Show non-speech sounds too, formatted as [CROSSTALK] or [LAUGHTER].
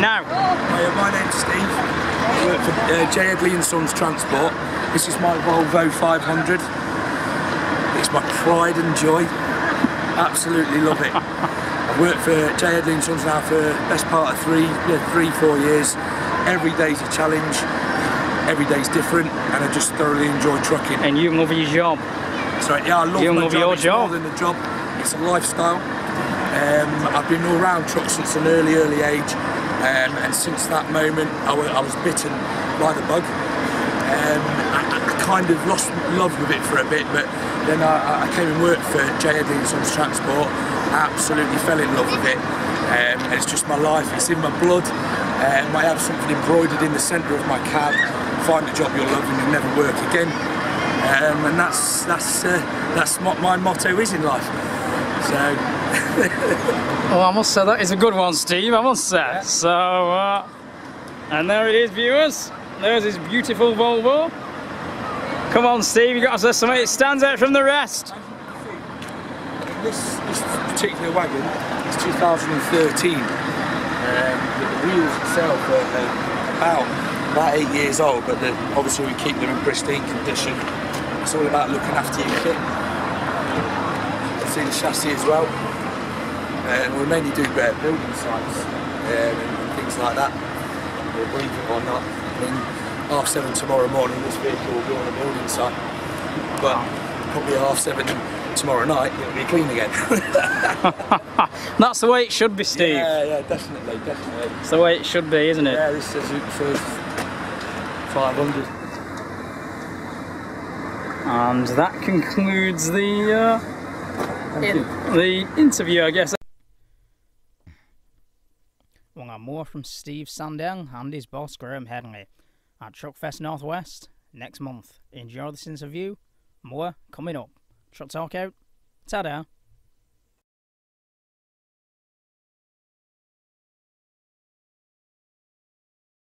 Now. Hiya, my name's Steve. I work for uh, J. Headley and Sons Transport. This is my Volvo 500. It's my pride and joy. Absolutely love it. [LAUGHS] I've worked for J. Headley and Sons now for the best part of three, yeah, three, four years. Every day's a challenge. Every day's different, and I just thoroughly enjoy trucking. And you love your job. So yeah, I love You my love job. your it's job. more than a job. It's a lifestyle. Um, I've been all around trucks since an early, early age, um, and since that moment, I I was bitten by the bug. Um, I, I kind of lost love with it for a bit, but then I, I came and worked for J. Headley Sons Transport. Absolutely fell in love with it, um, and it's just my life. It's in my blood. Um, I have something embroidered in the centre of my cab. Find a job you'll love and you'll never work again. Um, and that's that's uh, that's what my motto is in life. So Well, I must say that is a good one, Steve. I must say. So, uh, and there it is, viewers. There's his beautiful Volvo. Come on, Steve. You got to say something. It stands out from the rest. this, this particular wagon is 2013. Um, the wheels itself are, are about about eight years old, but the, obviously we keep them in pristine condition. It's all about looking after your kit. You can see the chassis as well. Uh, and we mainly do uh, building sites um, and, things like that. We'll believe it or not. I mean, half seven tomorrow morning, this vehicle will be on a building site. But probably half seven tomorrow night, it'll be clean again. [LAUGHS] That's the way it should be, Steve. yeah, yeah, definitely, definitely. It's the way it should be, isn't it? Yeah, this is first 500. And that concludes the uh, in- the interview, I guess. We'll have more from Steve Sandell and his boss Graham Henley at Truckfest Northwest next month. Enjoy this interview. More coming up. Truck Talk out. Ta-da.